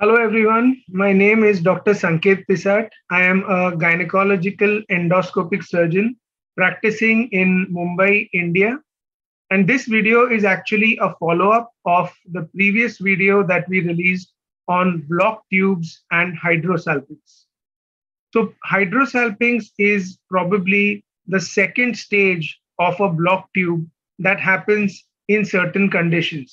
Hello, everyone. My name is Dr. Sanket Pisat. I am a gynecological endoscopic surgeon practicing in Mumbai, India. And this video is actually a follow up of the previous video that we released on block tubes and hydrosalpinx. So, hydrosalpinx is probably the second stage of a block tube that happens in certain conditions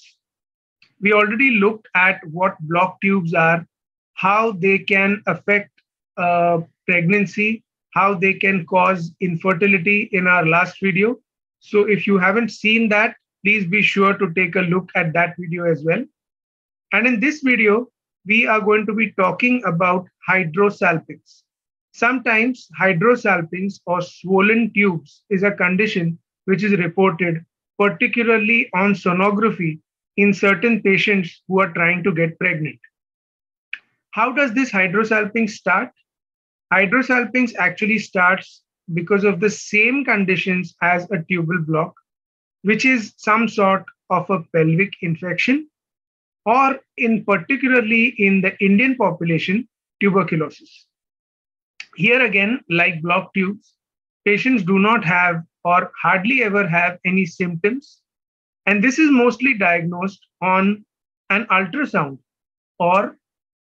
we already looked at what block tubes are, how they can affect uh, pregnancy, how they can cause infertility in our last video. So if you haven't seen that, please be sure to take a look at that video as well. And in this video, we are going to be talking about hydrosalpinx. Sometimes hydrosalpinx or swollen tubes is a condition which is reported particularly on sonography in certain patients who are trying to get pregnant. How does this hydrosalpinx start? Hydrosalpinx actually starts because of the same conditions as a tubal block, which is some sort of a pelvic infection, or in particularly in the Indian population, tuberculosis. Here again, like block tubes, patients do not have or hardly ever have any symptoms and this is mostly diagnosed on an ultrasound or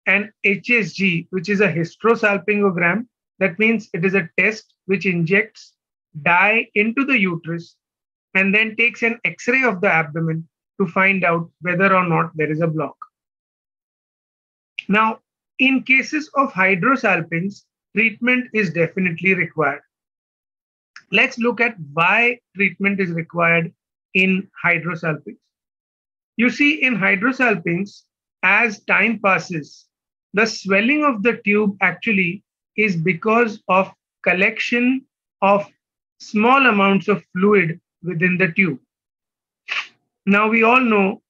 an HSG, which is a hysterosalpingogram. That means it is a test which injects dye into the uterus and then takes an X ray of the abdomen to find out whether or not there is a block. Now, in cases of hydrosalpinx, treatment is definitely required. Let's look at why treatment is required in hydrosalpinx. You see, in hydrosalpinx, as time passes, the swelling of the tube actually is because of collection of small amounts of fluid within the tube. Now, we all know,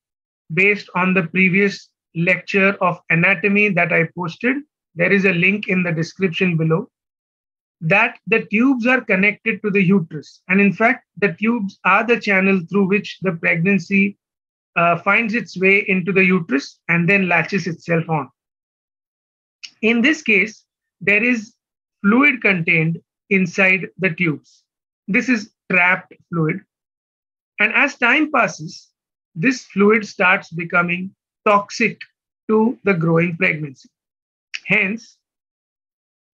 based on the previous lecture of anatomy that I posted, there is a link in the description below that the tubes are connected to the uterus. And in fact, the tubes are the channel through which the pregnancy uh, finds its way into the uterus and then latches itself on. In this case, there is fluid contained inside the tubes. This is trapped fluid. And as time passes, this fluid starts becoming toxic to the growing pregnancy. Hence,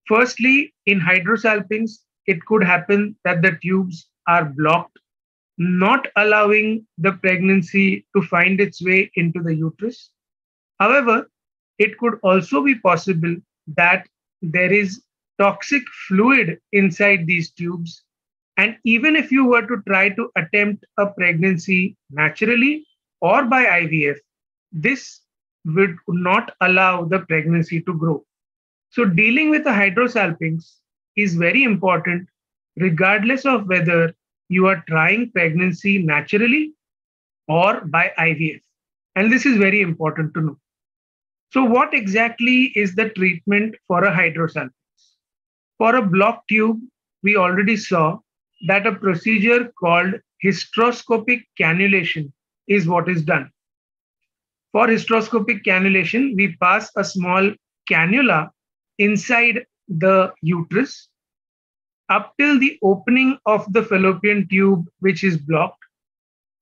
Firstly, in hydrosalpinx, it could happen that the tubes are blocked, not allowing the pregnancy to find its way into the uterus. However, it could also be possible that there is toxic fluid inside these tubes. And even if you were to try to attempt a pregnancy naturally or by IVF, this would not allow the pregnancy to grow. So dealing with the hydrosalpinx is very important regardless of whether you are trying pregnancy naturally or by IVF. And this is very important to know. So what exactly is the treatment for a hydrosalpinx? For a block tube, we already saw that a procedure called hysteroscopic cannulation is what is done. For hysteroscopic cannulation, we pass a small cannula inside the uterus up till the opening of the fallopian tube, which is blocked,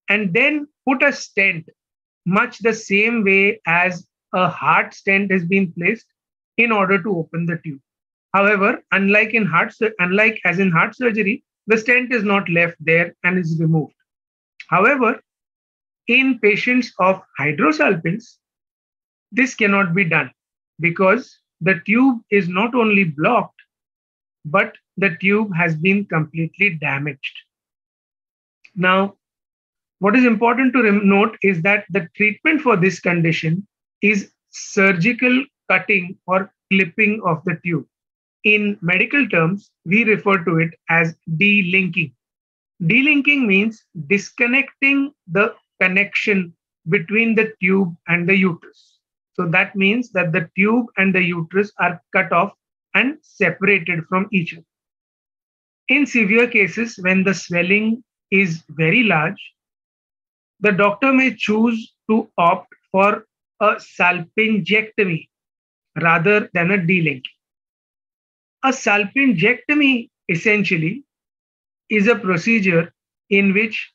and then put a stent, much the same way as a heart stent has been placed in order to open the tube. However, unlike in heart, unlike as in heart surgery, the stent is not left there and is removed. However, in patients of hydrosalpinx, this cannot be done because the tube is not only blocked, but the tube has been completely damaged. Now, what is important to note is that the treatment for this condition is surgical cutting or clipping of the tube. In medical terms, we refer to it as delinking. Delinking means disconnecting the connection between the tube and the uterus. So that means that the tube and the uterus are cut off and separated from each other. In severe cases, when the swelling is very large, the doctor may choose to opt for a salpingectomy, rather than a delinking. A salpingectomy essentially is a procedure in which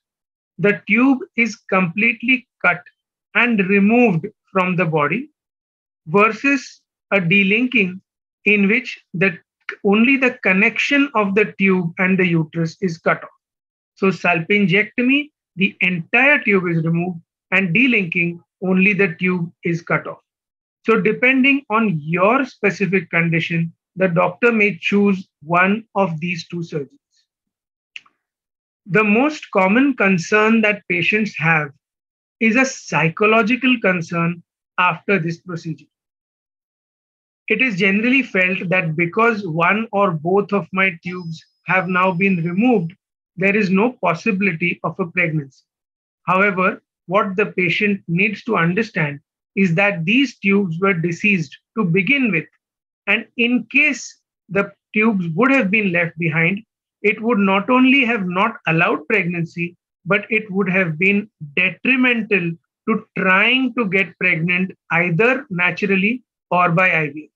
the tube is completely cut and removed from the body versus a delinking in which the only the connection of the tube and the uterus is cut off. So salpingectomy, the entire tube is removed and delinking, only the tube is cut off. So depending on your specific condition, the doctor may choose one of these two surgeries. The most common concern that patients have is a psychological concern after this procedure. It is generally felt that because one or both of my tubes have now been removed, there is no possibility of a pregnancy. However, what the patient needs to understand is that these tubes were diseased to begin with. And in case the tubes would have been left behind, it would not only have not allowed pregnancy, but it would have been detrimental to trying to get pregnant either naturally or by IVF.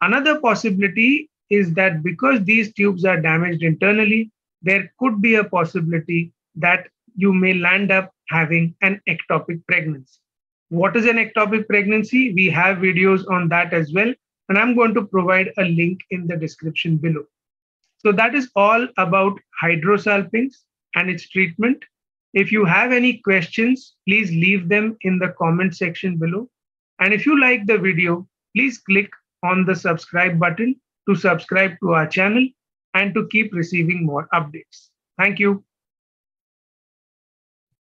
Another possibility is that because these tubes are damaged internally, there could be a possibility that you may land up having an ectopic pregnancy. What is an ectopic pregnancy? We have videos on that as well, and I'm going to provide a link in the description below. So that is all about hydrosalpinx and its treatment. If you have any questions, please leave them in the comment section below. And if you like the video, please click on the subscribe button to subscribe to our channel and to keep receiving more updates. Thank you.